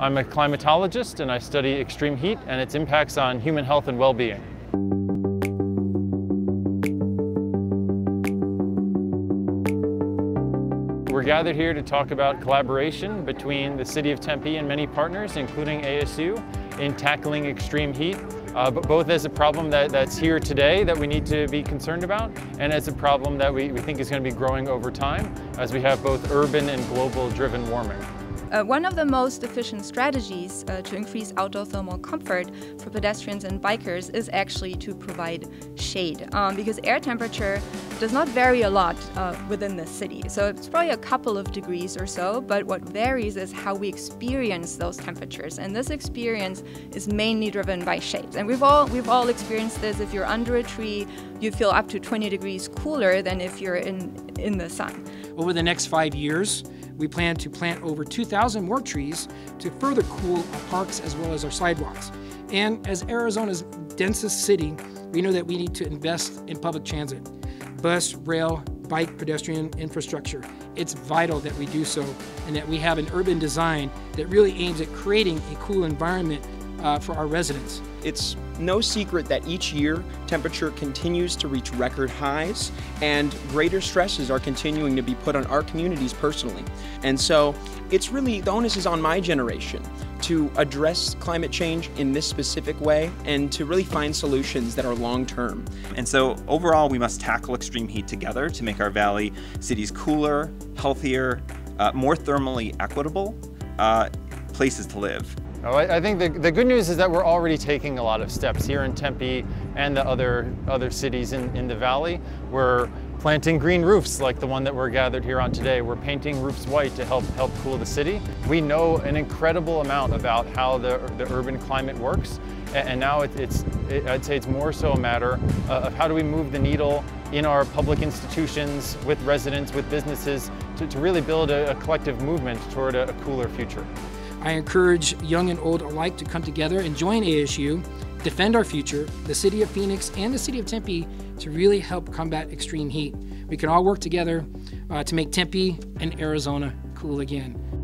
I'm a climatologist and I study extreme heat and its impacts on human health and well-being. We're gathered here to talk about collaboration between the City of Tempe and many partners, including ASU, in tackling extreme heat, uh, but both as a problem that, that's here today that we need to be concerned about, and as a problem that we, we think is going to be growing over time as we have both urban and global driven warming. Uh, one of the most efficient strategies uh, to increase outdoor thermal comfort for pedestrians and bikers is actually to provide shade um, because air temperature does not vary a lot uh, within the city. So it's probably a couple of degrees or so, but what varies is how we experience those temperatures. And this experience is mainly driven by shade. And we've all, we've all experienced this. If you're under a tree, you feel up to 20 degrees cooler than if you're in, in the sun. Over the next five years, we plan to plant over 2,000 more trees to further cool our parks as well as our sidewalks. And as Arizona's densest city, we know that we need to invest in public transit, bus, rail, bike, pedestrian infrastructure. It's vital that we do so and that we have an urban design that really aims at creating a cool environment uh, for our residents. It's no secret that each year temperature continues to reach record highs and greater stresses are continuing to be put on our communities personally. And so it's really, the onus is on my generation to address climate change in this specific way and to really find solutions that are long term. And so overall, we must tackle extreme heat together to make our valley cities cooler, healthier, uh, more thermally equitable uh, places to live. Oh, I, think the, the good news is that we're already taking a lot of steps here in Tempe and the other, other cities in, in the valley. We're planting green roofs like the one that we're gathered here on today. We're painting roofs white to help, help cool the city. We know an incredible amount about how the, the urban climate works. And now it, it's, it, I'd say it's more so a matter uh, of how do we move the needle in our public institutions, with residents, with businesses, to, to really build a, a collective movement toward a, a cooler future. I encourage young and old alike to come together and join ASU, defend our future, the city of Phoenix and the city of Tempe to really help combat extreme heat. We can all work together uh, to make Tempe and Arizona cool again.